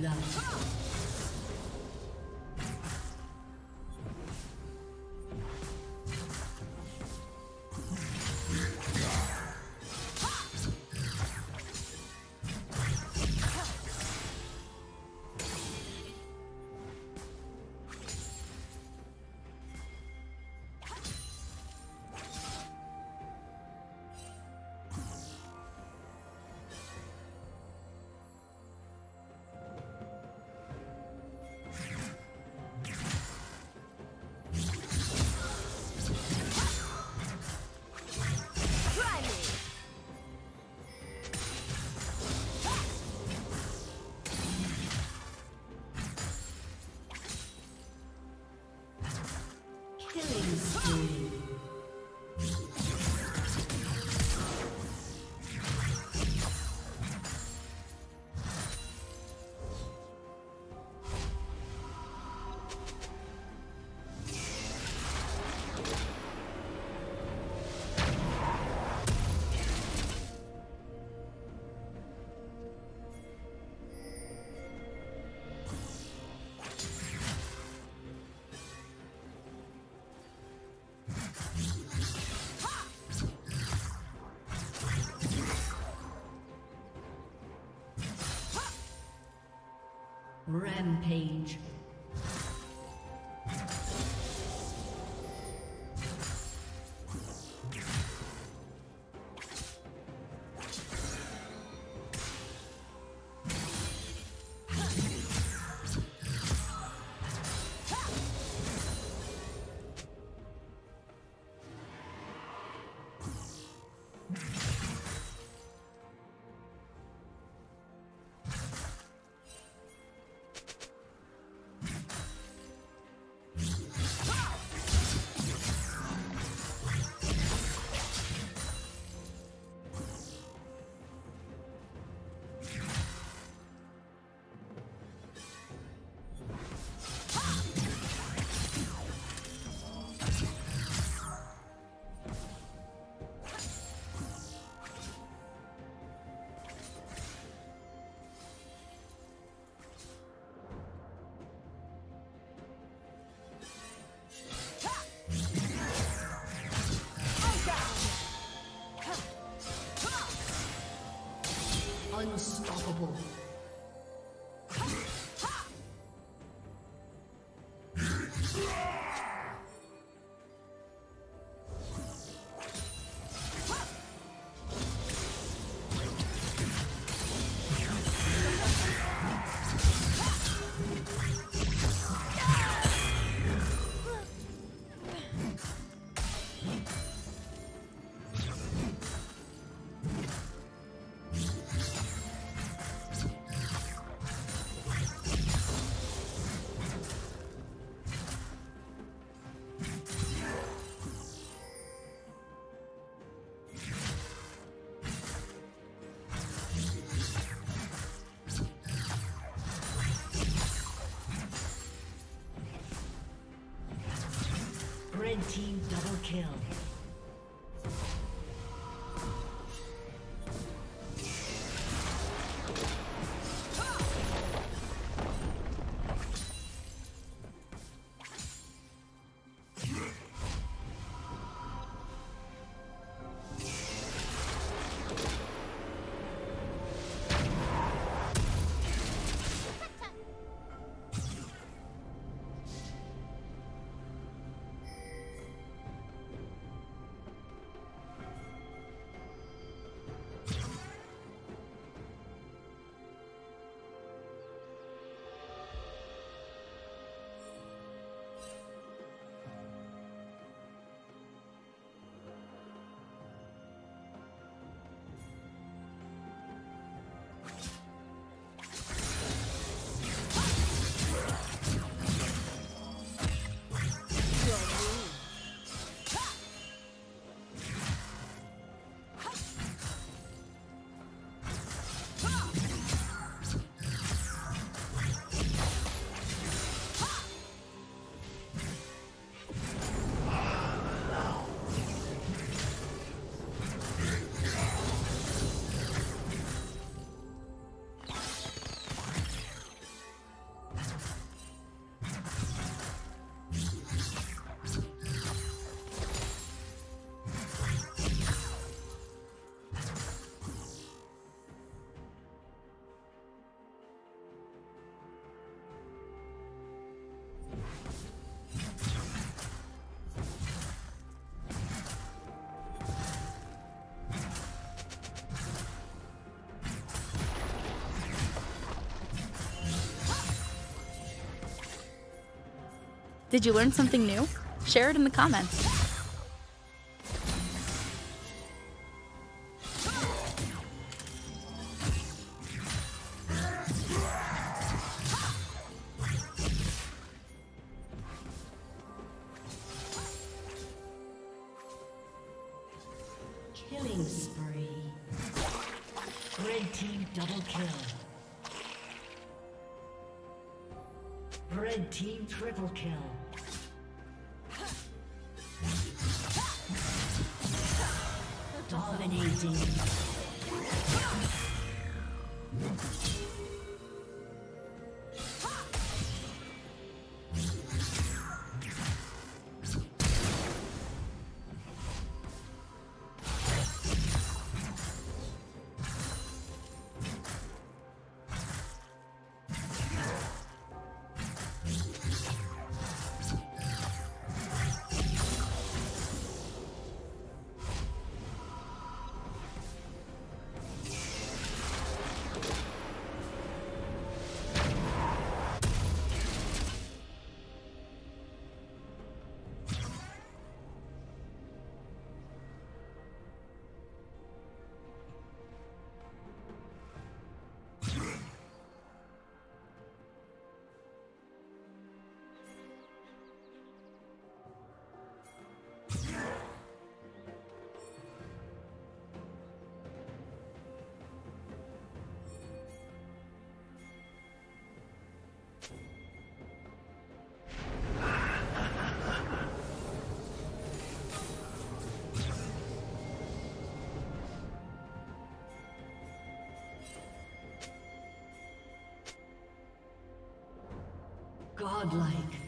First Unstoppable. Kill. Did you learn something new? Share it in the comments. Killing spree. Red team double kill. Red team triple kill. Dominating. Godlike.